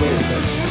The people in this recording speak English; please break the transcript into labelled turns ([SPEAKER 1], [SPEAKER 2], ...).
[SPEAKER 1] Wednesday.